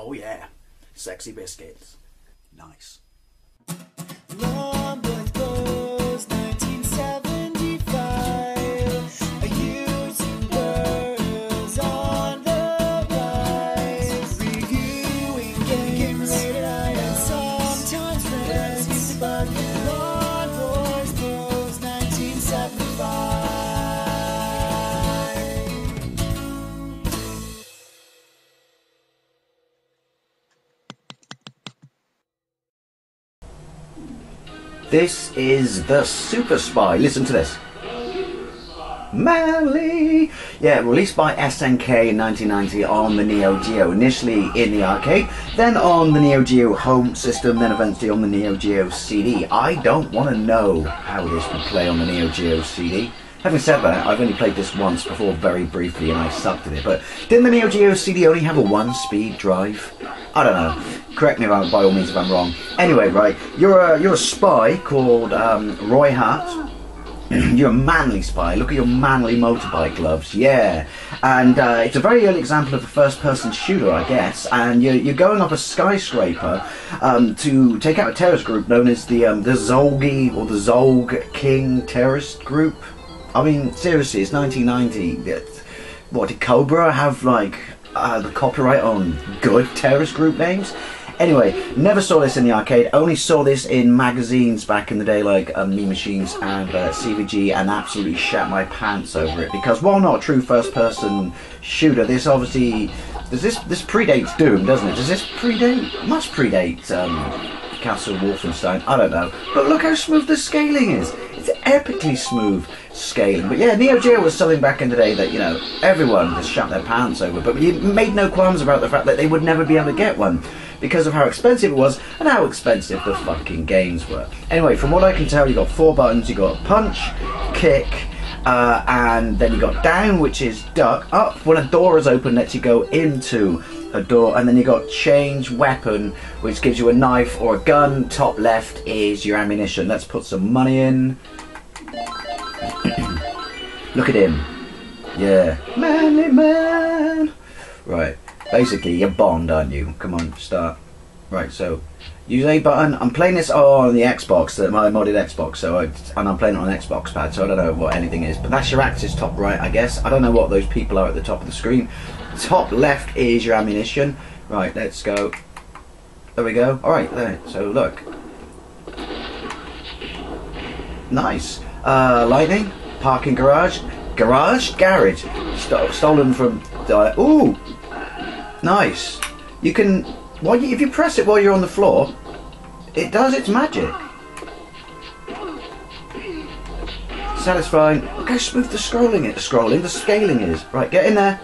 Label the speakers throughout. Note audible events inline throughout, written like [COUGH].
Speaker 1: Oh yeah, sexy biscuits. Nice. This is the Super Spy. Listen to this. Manly! Yeah, released by SNK in 1990 on the Neo Geo. Initially in the arcade, then on the Neo Geo home system, then eventually on the Neo Geo CD. I don't want to know how this would play on the Neo Geo CD. Having said that, I've only played this once before very briefly and I sucked at it. But didn't the Neo Geo CD only have a one speed drive? I don't know. Correct me if I'm, by all means if I'm wrong. Anyway, right, you're a, you're a spy called um, Roy Hart. [CLEARS THROAT] you're a manly spy. Look at your manly motorbike gloves. Yeah. And uh, it's a very early example of a first person shooter, I guess. And you're, you're going up a skyscraper um, to take out a terrorist group known as the, um, the Zolgi or the Zolg King terrorist group. I mean, seriously, it's 1990. What, did Cobra have, like, uh, the copyright on good terrorist group names? Anyway, never saw this in the arcade. Only saw this in magazines back in the day, like um, Mean Machines and uh, CVG, and absolutely shat my pants over it. Because while not a true first-person shooter, this obviously does this this predates Doom, doesn't it? Does this predate? Must predate um, Castle Wolfenstein. I don't know. But look how smooth the scaling is. It's epically smooth scaling. But yeah, Neo Geo was something back in the day that, you know, everyone just shut their pants over. But you made no qualms about the fact that they would never be able to get one because of how expensive it was and how expensive the fucking games were. Anyway, from what I can tell, you got four buttons. You got punch, kick, uh, and then you got down, which is duck. Up when a door is open, lets you go into a door, and then you got change weapon, which gives you a knife or a gun. Top left is your ammunition. Let's put some money in. Look at him. Yeah. Manly man. Right. Basically, you're Bond, aren't you? Come on, start. Right, so use A button. I'm playing this on the Xbox, the- my modded Xbox, so I, and I'm playing it on an Xbox pad, so I don't know what anything is. But that's your axis top right, I guess. I don't know what those people are at the top of the screen. Top left is your ammunition. Right, let's go. There we go. All right, there. So look. Nice. Uh, lightning. Parking garage. Garage. Garage. Sto- stolen from. Uh, ooh. Nice. You can. You, if you press it while you're on the floor, it does its magic. Satisfying. Look how smooth the scrolling is. Scrolling. The scaling is. Right. Get in there.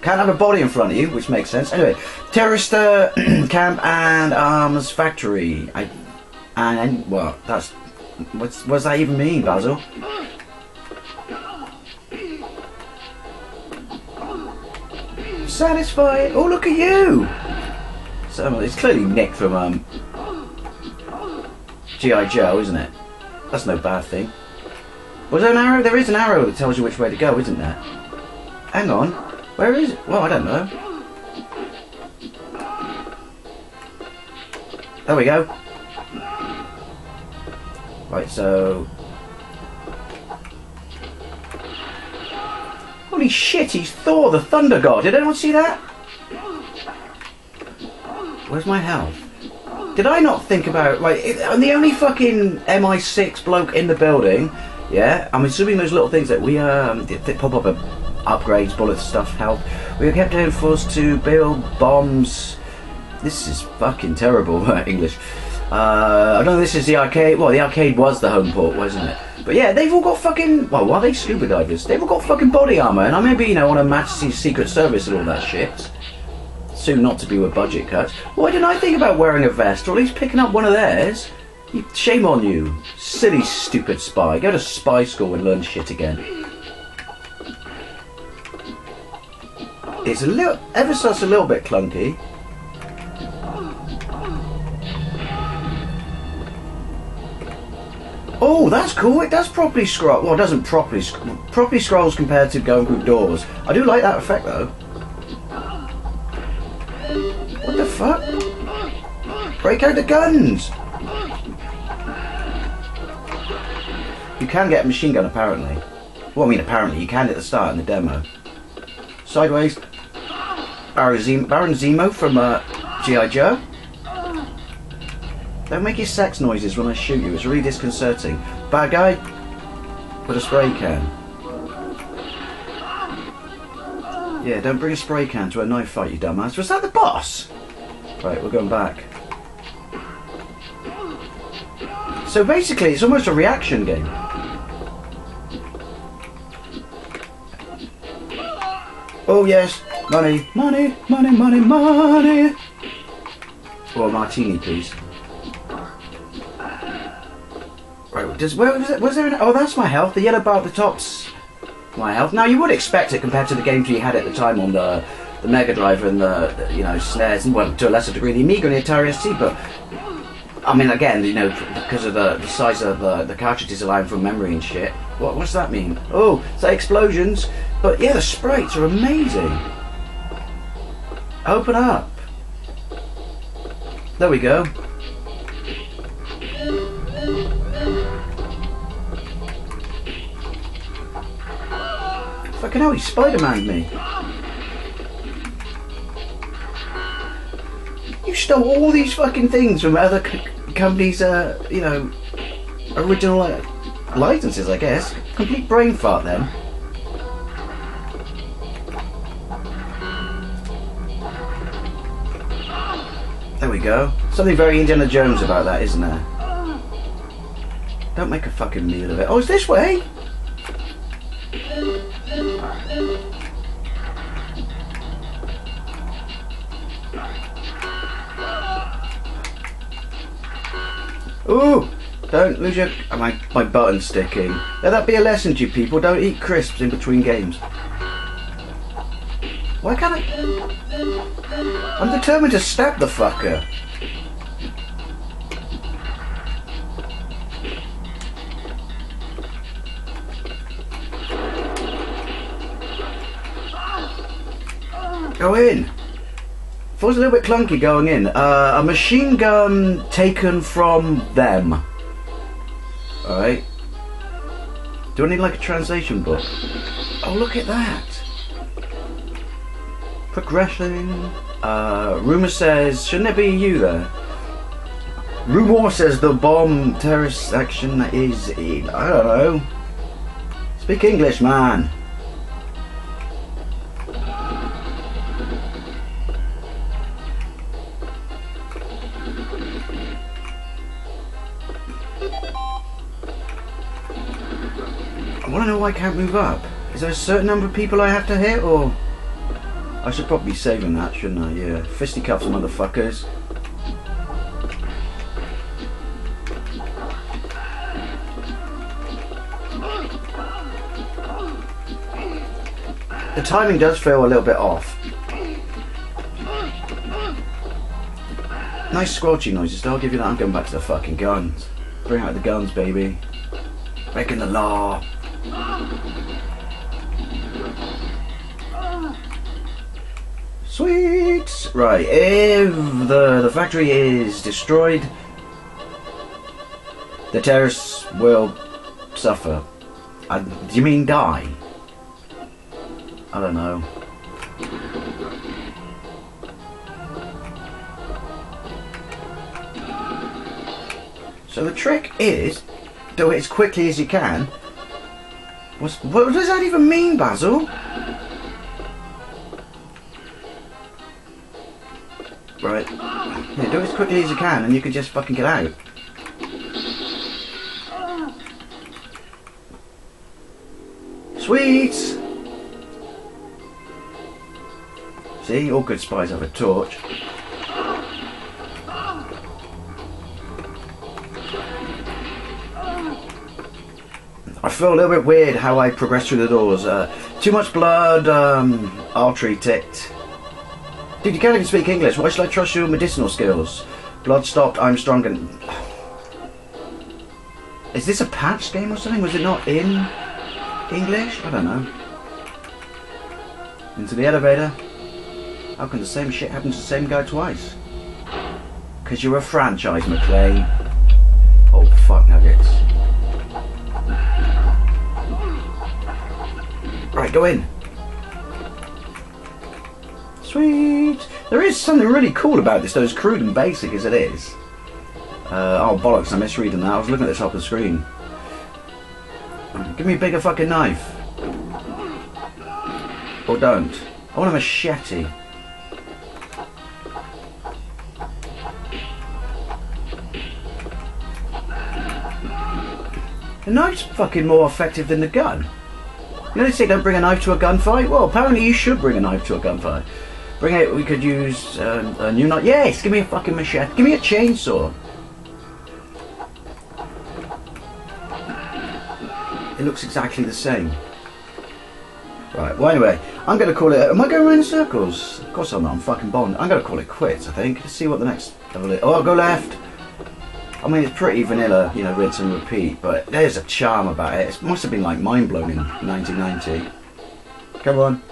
Speaker 1: Can't have a body in front of you, which makes sense. Anyway, terrorist uh, [CLEARS THROAT] camp and arms factory. I and, well, that's what's what does that even mean, Basil? Satisfying. Oh, look at you. So it's clearly Nick from um, GI Joe, isn't it? That's no bad thing. Was there an arrow? There is an arrow that tells you which way to go, isn't there? Hang on. Where is it? Well, I don't know. There we go. Right, so. Holy shit, he's Thor, the Thunder God. Did anyone see that? Where's my health? Did I not think about like I'm the only fucking MI6 bloke in the building? Yeah, I'm assuming those little things that we um they pop up upgrades, bullets, stuff, help. We were kept down forced to build bombs. This is fucking terrible [LAUGHS] English. Uh, I know this is the arcade. Well, the arcade was the home port, wasn't it? But yeah, they've all got fucking. Well, are they scuba divers? They've all got fucking body armor, and I maybe you know on Her Majesty's Secret Service and all that shit soon not to be with budget cuts. Why didn't I think about wearing a vest or at least picking up one of theirs? Shame on you, silly, stupid spy. Go to spy school and learn shit again. It's a little, ever so a little bit clunky. Oh, that's cool. It does properly scroll. Well, it doesn't properly sc- properly scrolls compared to going through doors. I do like that effect though. What the fuck? Break out the guns! You can get a machine gun apparently. Well, I mean, apparently you can at the start in the demo. Sideways. Baron Zemo, from uh, G.I. Joe. Don't make your sex noises when I shoot you. It's really disconcerting. Bad guy put a spray can. Yeah, don't bring a spray can to a knife fight, you dumbass. Was that the boss? Right, we're going back. So basically, it's almost a reaction game. Oh yes, money, money, money, money, money. Or a martini, please. Does where was it? Was there an? Oh, that's my health. The yellow bar at the top's my health. Now you would expect it compared to the games we had at the time on the the Mega Drive and the, the, you know SNES and well to a lesser degree the Amiga and the Atari ST, but. I mean, again, you know, because of the, the size of the, the cartridges allowing for memory and shit. What what's that mean? Oh, say explosions. But yeah, the sprites are amazing. Open up. There we go. Fucking hell, he Spider-Man me. You stole all these fucking things from other companies' uh, you know, original uh, licenses, I guess. Complete brain fart then. There we go. Something very Indiana Jones about that, isn't there? Don't make a fucking meal of it. Oh, it's this way? Ooh! Don't lose your... oh, my, my button's sticking. Let that be a lesson to you people. Don't eat crisps in between games. Why can't I... I'm determined to stab the fucker. Go in. It was a little bit clunky going in. Uh, a machine gun taken from them. Alright. Do I need like a translation book? Oh, look at that. Progression. Uh, rumor says, shouldn't it be you there? Rumor says the bomb terrorist action is in. I don't know. Speak English, man. I want to know why I can't move up. Is there a certain number of people I have to hit, or I should probably be saving that, shouldn't I? Yeah, fisticuffs, motherfuckers. The timing does feel a little bit off. Nice squelchy noises, though. I'll give you that. I'm going back to the fucking guns. Bring out the guns, baby. Breaking the law. Sweet! Right, if the, the factory is destroyed, the terrorists will suffer. Uh, do you mean die? I don't know. So the trick is do it as quickly as you can. What's, what does that even mean, Basil? Right. Yeah, do it as quickly as you can and you can just fucking get out. Sweet! See, all good spies have a torch. I feel a little bit weird how I progressed through the doors. Uh, too much blood, um, artery ticked. Dude, you can't even speak English. Why should I trust your medicinal skills? Blood stopped, I'm strong and... Is this a patch game or something? Was it not in English? I don't know. Into the elevator. How can the same shit happen to the same guy twice? Because you're a franchise, McClane. Oh, fuck nuggets. Go in. Sweet. There is something really cool about this, though, as crude and basic as it is. Uh, oh, bollocks, I'm misreading that. I was looking at the top of the screen. Give me a bigger fucking knife. Or don't. I want a machete. The knife's fucking more effective than the gun. You know they say don't bring a knife to a gunfight? Well, apparently you should bring a knife to a gunfight. Bring it, we could use um, a new knife. Yes, give me a fucking machete. Give me a chainsaw. It looks exactly the same. Right, well anyway, I'm going to call it, am I going around in circles? Of course I'm not, I'm fucking Bond. I'm going to call it quits, I think. Let's see what the next. Oh, I'll go left. I mean, it's pretty vanilla, you know, rinse and repeat, but there's a charm about it. It must have been like mind blowing in 1990. Come on.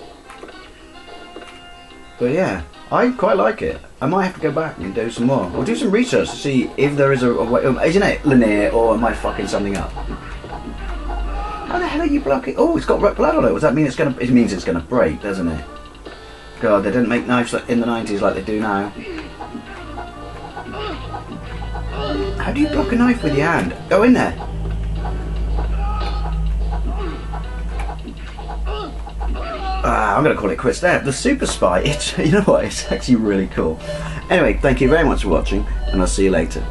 Speaker 1: But yeah, I quite like it. I might have to go back and do some more. Or do some research to see if there is a, a way. Um, isn't it linear or am I fucking something up? How the hell are you blocking? Oh, it's got red blood on it. Does that mean it's gonna? It means it's gonna break, doesn't it? God, they didn't make knives in the 90s like they do now. How do you block a knife with your hand? Go in there. Ah, I'm gonna call it quits there. The Super Spy. [LAUGHS] It's you know what? It's actually really cool. Anyway, thank you very much for watching, and I'll see you later.